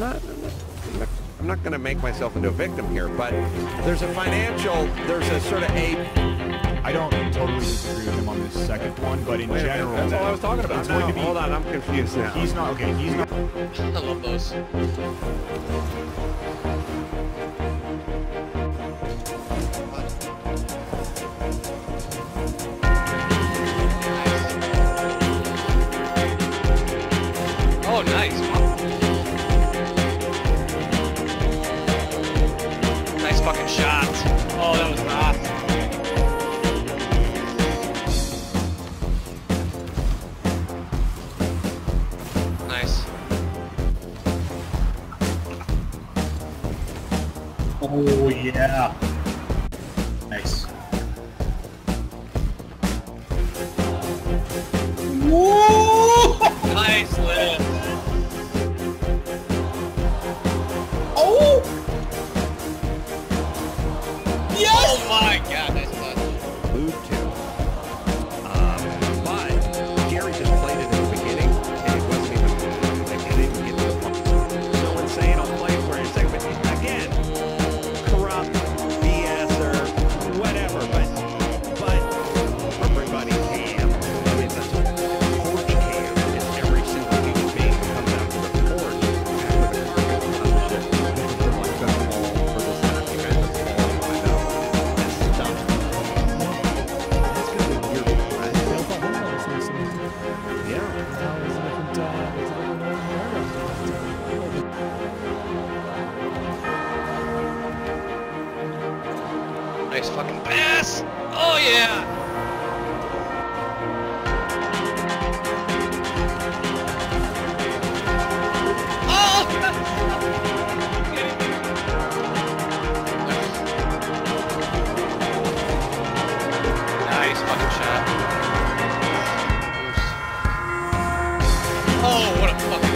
not, I'm not, I'm not, I'm not going to make myself into a victim here, but there's a financial, there's a sort of a. I don't totally disagree with him on this second one, but in Wait general, that's all I was talking about. It's No, going to be. hold on, I'm confused now. He's not okay. He's not. I love those. Oh, Oh yeah. Nice. Woo! Nice, Lil. Oh! Yes! Oh my god, Nice fucking pass! Oh yeah! Oh, oh what a fucking...